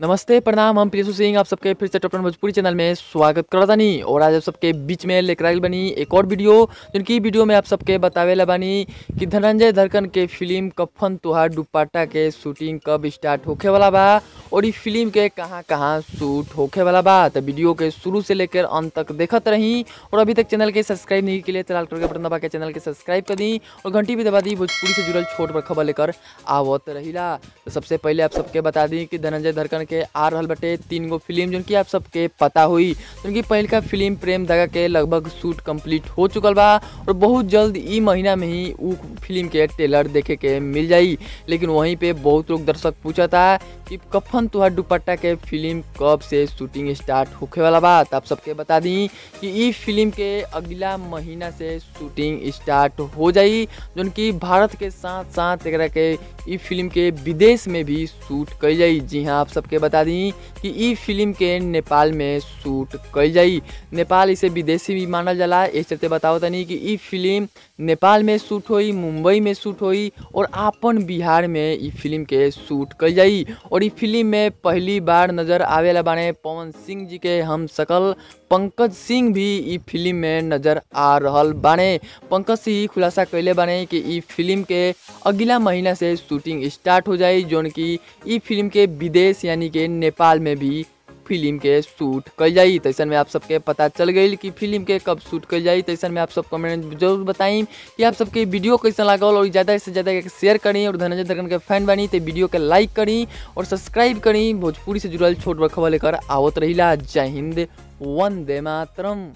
नमस्ते, प्रणाम। हम प्रियसु सिंह, आप सबके फिर से टॉपन भोजपुरी चैनल में स्वागत करता नहीं और आज आप सबके बीच में लेकर आइल बनी एक और वीडियो, जिनकी वीडियो में आप सबके बतावे बानी कि धनंजय धरकन के फ़िल्म कफन तुहार दुपट्टा के शूटिंग कब स्टार्ट होखे वाला बा, और ई फ़िल्म के कहाँ कहाँ शूट होखे वाला बा। तो वीडियो के शुरू से लेकर अंत तक देखत रही, और अभी तक चैनल के सब्सक्राइब नहीं के लिए तो लाल कलर के बटन दबा के चैनल के सब्सक्राइब कर दी, और घंटी भी दबा दी भोजपुरी से जुड़ल छोट पर खबर लेकर आवत रहीला। तो सबसे पहले आप सबके बता दी कि धनंजय धरकन के आ रहल बटे। तीन गो फ़िल्म जोन की आप सबके पता हुई, जोन पहल का फ़िल्म प्रेम धागा के लगभग शूट कंप्लीट हो चुकल बा, और बहुत जल्द ई महीना में ही उ फ़िल्म के ट्रेलर देखे के मिल जाई। लेकिन वहीं पे बहुत लोग दर्शक पूछता कि कफन तुहार दुपट्टा के फ़िल्म कब से शूटिंग स्टार्ट होखे वाला बा। तो आप सबके बता दी कि ई फ़िल्म के अगला महीना से शूटिंग स्टार्ट हो जाई, जोन की भारत के साथ साथ एकरा के ई फ़िल्म के विदेश में भी शूट कई जाई। जी हाँ आप सबके बता दी कि ई फ़िल्म के नेपाल में शूट कई जाई। नेपाल इसे विदेशी भी मानल जाला। इस चलते बताओ तनी कि ई फ़िल्म नेपाल में शूट होई, मुंबई में शूट होई और आपन बिहार में ई फ़िल्म के शूट कई जाई। और ई फ़िल्म में पहली बार नज़र आवेला बाने पवन सिंह जी के हम सकल पंकज सिंह भी ई फ़िल्म में नज़र आ रहल बाने। पंकज सिंह खुलासा कैले बाने कि ई फ़िल्म के अगला महीना से शूटिंग स्टार्ट हो जाई, जोन की ई फ़िल्म के विदेश यानी कि नेपाल में भी फ़िल्म के शूट कल जाई तैसन में आप सबके पता चल गई कि फ़िल्म के कब शूट कल जाई तैसन में आप सब कमेंट ज़रूर बताई कि आप सबके वीडियो कैसा लागल और ज़्यादा से ज़्यादा शेयर करी और धनंजय धरकन के फ़ैन बनी तो वीडियो के लाइक करी और सब्सक्राइब करी। भोजपुरी से जुड़ल छोट खबर लेकर आवत रही जय हिंद, वंदे मातरम।